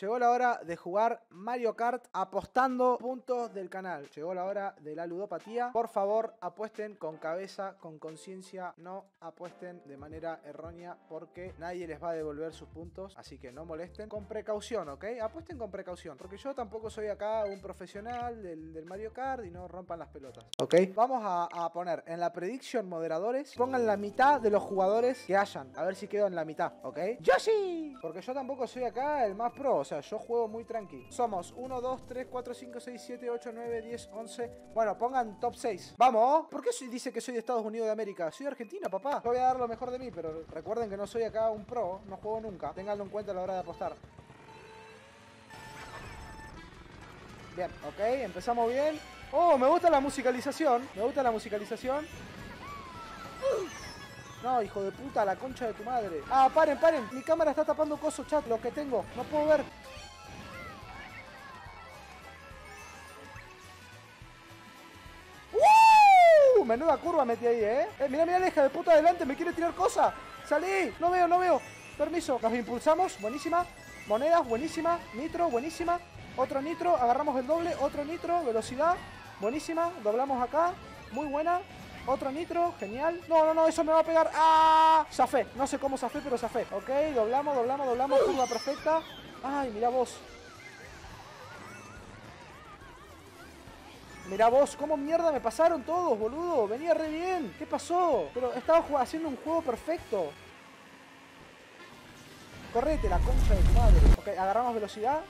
Llegó la hora de jugar Mario Kart apostando puntos del canal. Llegó la hora de la ludopatía. Por favor, apuesten con cabeza, con conciencia. No apuesten de manera errónea porque nadie les va a devolver sus puntos. Así que no molesten. Con precaución, ¿ok? Apuesten con precaución. Porque yo tampoco soy acá un profesional del, Mario Kart y no rompan las pelotas. ¿Ok? Vamos a, poner en la prediction moderadores. Pongan la mitad de los jugadores que hayan. A ver si quedo en la mitad, ¿ok? ¡Yoshi! Porque yo tampoco soy acá el más pro. Sea, yo juego muy tranqui. Somos 1, 2, 3, 4, 5, 6, 7, 8, 9, 10, 11. Bueno, pongan top 6. ¡Vamos! ¿Por qué dice que soy de Estados Unidos de América? Soy de Argentina, papá. Yo voy a dar lo mejor de mí, pero recuerden que no soy acá un pro. No juego nunca. Ténganlo en cuenta a la hora de apostar. Bien, ok, empezamos bien. Oh, me gusta la musicalización. Me gusta la musicalización. No, hijo de puta, la concha de tu madre. Ah, paren, paren. Mi cámara está tapando coso, chat, lo que tengo. No puedo ver. ¡Uh! Menuda curva metí ahí, ¿eh? mira, mira la hija de puta adelante, me quiere tirar cosas. ¡Salí! No veo, no veo. Permiso. Nos impulsamos, buenísima. Monedas, buenísima. Nitro, buenísima. Otro nitro, agarramos el doble. Otro nitro, velocidad. Buenísima. Doblamos acá. Muy buena. Otro nitro, genial. No, no, no, eso me va a pegar. ¡Ah! Zafé. No sé cómo zafé, pero zafé. Ok, doblamos, doblamos, doblamos. Curva perfecta. Ay, mira vos. Mira vos, cómo mierda me pasaron todos, boludo. Venía re bien. ¿Qué pasó? Pero estaba haciendo un juego perfecto. Correte la concha de madre. Ok, agarramos velocidad.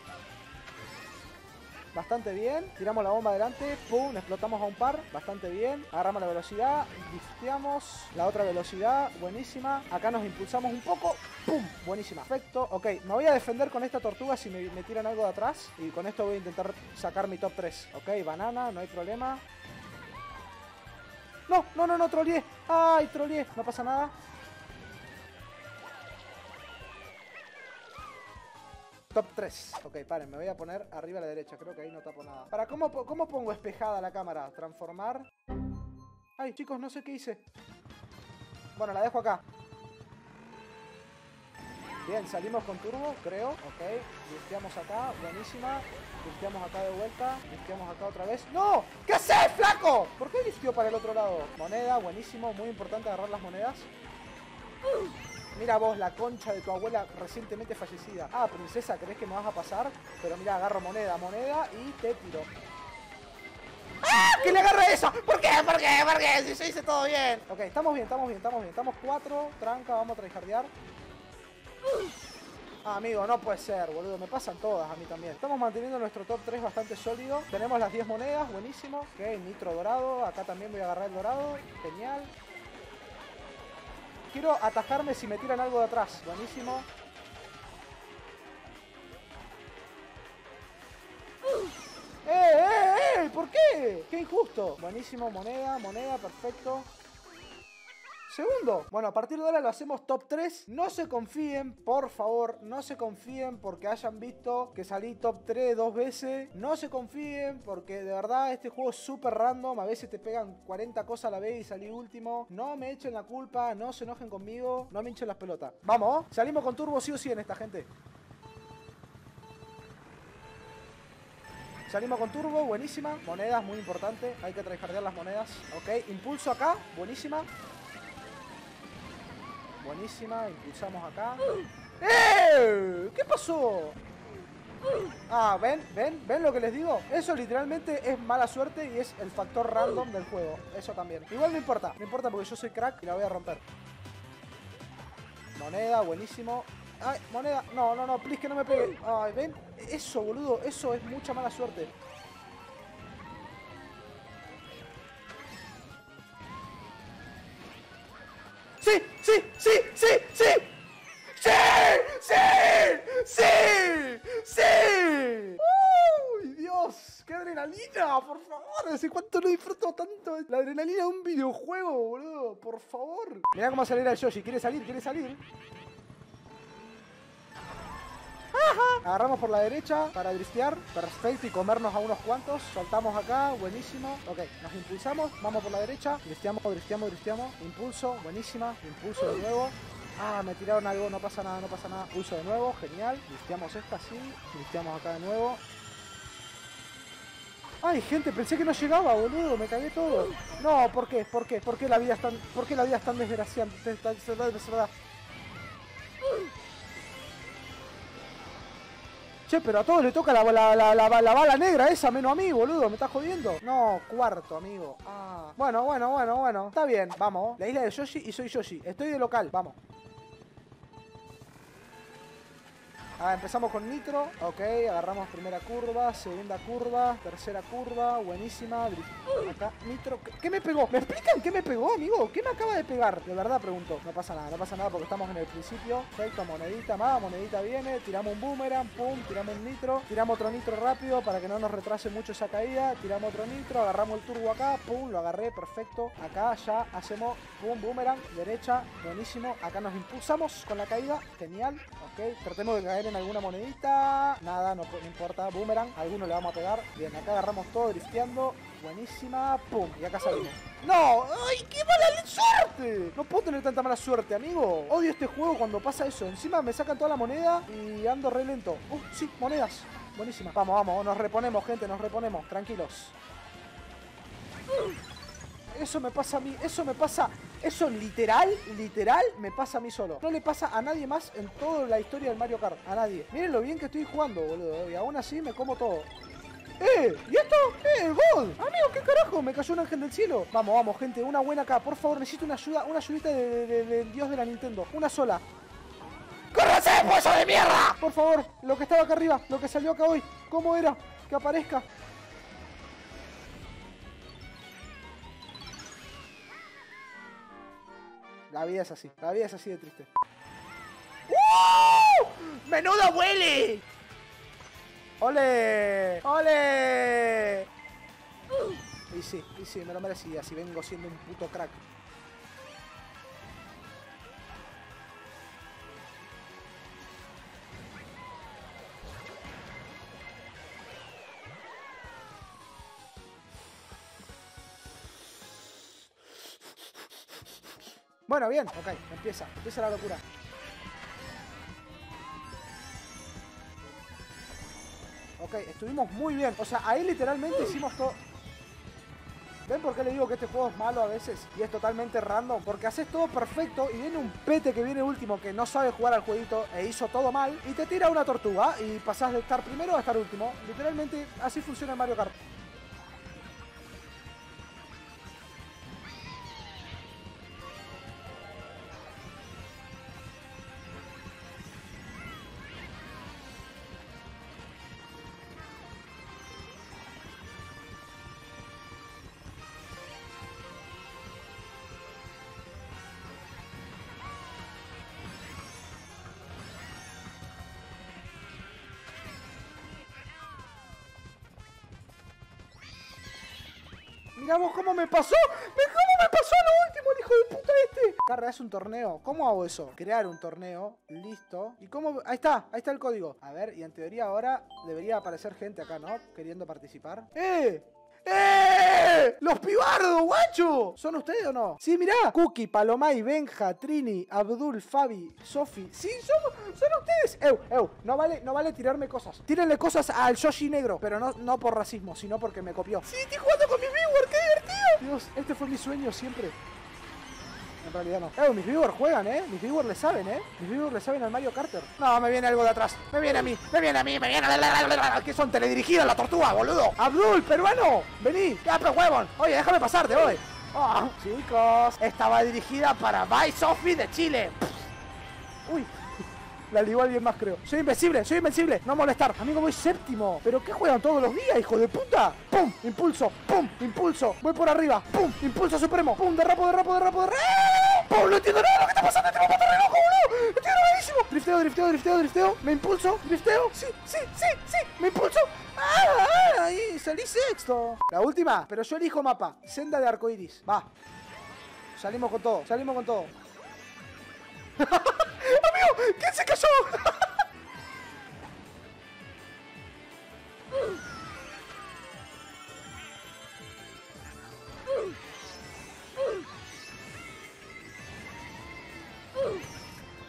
Bastante bien. Tiramos la bomba adelante. Pum, explotamos a un par. Bastante bien. Agarramos la velocidad. Difteamos la otra velocidad. Buenísima. Acá nos impulsamos un poco. ¡Pum! Buenísima. Perfecto. Ok, me voy a defender con esta tortuga si me, tiran algo de atrás. Y con esto voy a intentar sacar mi top 3. Ok, banana, no hay problema. No, no, no, no, troleé. Ay, troleé. No pasa nada. Top 3. Ok, paren, me voy a poner arriba a la derecha. Creo que ahí no tapo nada. ¿Para cómo, cómo pongo espejada la cámara? Transformar. Ay, chicos, no sé qué hice. Bueno, la dejo acá. Bien, salimos con turbo, creo. Ok, drifteamos acá, buenísima. Drifteamos acá de vuelta. Drifteamos acá otra vez. ¡No! ¿Qué haces, flaco? ¿Por qué drifteó para el otro lado? Moneda, buenísimo. Muy importante agarrar las monedas. Mira vos, la concha de tu abuela recientemente fallecida. Ah, princesa, ¿crees que me vas a pasar? Pero mira, agarro moneda, moneda y te tiro. ¡Ah! ¡Que le agarre eso! ¿Por qué? ¿Por qué? ¿Por qué? Si se dice todo bien. Ok, estamos bien, estamos bien, estamos bien. Estamos cuatro, tranca, vamos a tryhardear. Ah, amigo, no puede ser, boludo. Me pasan todas a mí también. Estamos manteniendo nuestro top 3 bastante sólido. Tenemos las 10 monedas, buenísimo. Ok, nitro dorado. Acá también voy a agarrar el dorado. Genial. Quiero atajarme si me tiran algo de atrás. Buenísimo. ¡Eh, eh, eh! ¿Por qué? ¡Qué injusto! Buenísimo, moneda, moneda, perfecto. Segundo, bueno, a partir de ahora lo hacemos top 3. No se confíen, por favor, no se confíen porque hayan visto que salí top 3 dos veces. No se confíen porque de verdad este juego es súper random. A veces te pegan 40 cosas a la vez y salí último. No me echen la culpa, no se enojen conmigo, no me hinchen las pelotas. Vamos, salimos con turbo sí o sí en esta gente. Salimos con turbo, buenísima. Monedas, muy importante. Hay que tryhardear las monedas. Ok, impulso acá, buenísima. Buenísima, impulsamos acá. ¡Eh! ¿Qué pasó? Ah, ¿ven? ¿Ven? ¿Ven lo que les digo? Eso literalmente es mala suerte y es el factor random del juego. Eso también. Igual no importa. No importa porque yo soy crack y la voy a romper. Moneda, buenísimo. Ay, moneda. No, no, no, please que no me pegue. Ay, ¿ven? Eso, boludo. Eso es mucha mala suerte. sí, sí, sí, sí, sí. ¡Sí! ¡Sí! ¡Sí! ¡Sí! ¡Uy, Dios! ¡Qué adrenalina! Por favor, ¿desde cuánto lo disfruto tanto? La adrenalina de un videojuego, boludo. Por favor. Mirá cómo acelera el Yoshi. ¿Quiere salir? ¿Quiere salir? Agarramos por la derecha para driftear. Perfecto. Y comernos a unos cuantos. Soltamos acá. Buenísimo. Ok, nos impulsamos. Vamos por la derecha. Drifteamos, drifteamos, drifteamos. Impulso. Buenísima. Impulso de nuevo. Ah, me tiraron algo, no pasa nada, no pasa nada. Pulso de nuevo, genial. Listeamos esta, sí. Listeamos acá de nuevo. Ay, gente, pensé que no llegaba, boludo, me cagué todo. No, ¿por qué? ¿Por qué? ¿Por qué la vida es tan, por qué la vida es tan desgraciada? Che, pero a todos le toca la, la, la, la, bala negra esa, menos a mí, boludo. ¿Me estás jodiendo? No, cuarto, amigo. Ah. Bueno, bueno, bueno, bueno. Está bien, vamos. La isla de Yoshi y soy Yoshi. Estoy de local, vamos. Ah, empezamos con nitro. Ok, agarramos primera curva, segunda curva, tercera curva, buenísima. Acá, nitro. ¿Qué, me pegó? ¿Me explican qué me pegó, amigo? ¿Qué me acaba de pegar? De verdad pregunto. No pasa nada, no pasa nada porque estamos en el principio. Perfecto, monedita más, monedita viene. Tiramos un boomerang, pum, tiramos un nitro. Tiramos otro nitro rápido para que no nos retrase mucho esa caída. Tiramos otro nitro, agarramos el turbo acá, pum, lo agarré, perfecto. Acá ya hacemos, pum, boomerang, derecha, buenísimo. Acá nos impulsamos con la caída, genial. Ok, tratemos de caer alguna monedita. Nada, no, importa. Boomerang. alguno le vamos a pegar. Bien, acá agarramos todo drifteando. Buenísima. Pum. Y acá salimos. ¡No! ¡Ay, qué mala suerte! No puedo tener tanta mala suerte, amigo. Odio este juego cuando pasa eso. Encima me sacan toda la moneda y ando re lento. Uh, sí, monedas. Buenísima. Vamos, vamos. Nos reponemos, gente. Nos reponemos. Tranquilos. Eso me pasa a mí. Eso me pasa eso literal, literal, me pasa a mí solo. No le pasa a nadie más en toda la historia del Mario Kart. A nadie. Miren lo bien que estoy jugando, boludo. Y aún así me como todo. ¡Eh! ¿Y esto? ¡Eh! ¡Gol! Amigo, ¿qué carajo? Me cayó un ángel del cielo. Vamos, vamos, gente. Una buena acá. Por favor, necesito una ayuda. Una ayudita del dios de la Nintendo. Una sola. ¡Córrese, pollo de mierda! Por favor, lo que estaba acá arriba. Lo que salió acá hoy. ¿Cómo era? Que aparezca. La vida es así. La vida es así de triste. ¡Uh! ¡Menudo huele! ¡Ole! ¡Ole! Y sí, y sí, me lo merecía. Si vengo siendo un puto crack. Bueno, bien, ok, empieza, empieza la locura. Ok, estuvimos muy bien. O sea, ahí literalmente hicimos todo... ¿Ven por qué le digo que este juego es malo a veces y es totalmente random? Porque haces todo perfecto y viene un pete que viene último que no sabe jugar al jueguito e hizo todo mal y te tira una tortuga y pasás de estar primero a estar último. Literalmente así funciona Mario Kart. Miramos cómo me pasó. ¿Cómo me pasó lo último, el hijo de puta este? Carra, es un torneo. ¿Cómo hago eso? Crear un torneo. Listo. ¿Y cómo? Ahí está. Ahí está el código. A ver, y en teoría ahora debería aparecer gente acá, ¿no? Queriendo participar. ¡Eh! ¡Eh! ¡Los pibardos, guacho! ¿Son ustedes o no? Sí, mirá. Cookie, Palomay, Benja, Trini, Abdul, Fabi, Sofi. Sí, son, son ustedes. Eu, eu, no vale, no vale tirarme cosas. Tírenle cosas al Yoshi negro, pero no, no por racismo, sino porque me copió. Sí, estoy jugando con mi. Dios, este fue mi sueño siempre. En realidad no. Eh, mis viewers juegan, ¿eh? Mis viewers le saben, ¿eh? Mis viewers le saben al Mario Carter. No, me viene algo de atrás. Me viene a mí, me viene a mí, me viene a... ¿Qué son? Teledirigidas la tortuga, boludo. Abdul, peruano. Vení. Ya, pero huevón. Oye, déjame pasarte, hoy. Oh, chicos, estaba dirigida para By Sophie de Chile. Uy, la ligó alguien más, creo. Soy invencible, soy invencible. No molestar. Amigo, voy séptimo. ¿Pero qué juegan todos los días, hijo de puta? ¡Pum! Impulso. ¡Pum! Impulso. Voy por arriba. ¡Pum! Impulso supremo. ¡Pum! Derrapo, derrapo, derrapo, derrapo. ¡Pum! No entiendo nada lo que está pasando. Tengo un reloj, boludo. Estoy grabadísimo. Drifteo, drifteo, drifteo, drifteo. Me impulso. Drifteo. Sí, sí, sí, sí. Me impulso. ¡Ah! ah ahí salí sexto. La última. Pero yo elijo mapa. Senda de arcoiris. Va. Salimos con todo. Salimos con todo. ¡Amigo! ¿Quién se cayó?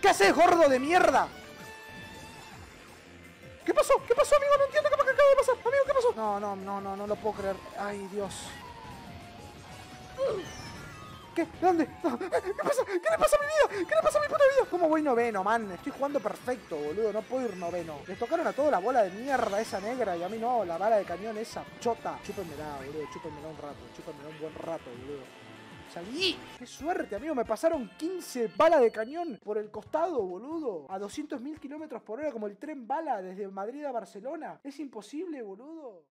¿Qué haces, gordo de mierda? ¿Qué pasó? ¿Qué pasó, amigo? No entiendo qué acaba de pasar. Amigo, ¿qué pasó? No, no, no, no, no lo puedo creer. Ay, Dios. ¿Qué? ¿Dónde? No. ¿Qué pasa? ¿Qué le pasa a mi vida? ¿Qué le pasa a mi puta vida? ¿Cómo voy noveno, man? Estoy jugando perfecto, boludo. No puedo ir noveno. Les tocaron a todos la bola de mierda esa negra y a mí no, la bala de cañón esa chota. Chúpenmela, boludo. Chúpenmela un rato. Chúpenmela un buen rato, boludo. Salí. Qué suerte, amigo. Me pasaron 15 balas de cañón por el costado, boludo. A 200.000 kilómetros por hora, como el tren bala desde Madrid a Barcelona. Es imposible, boludo.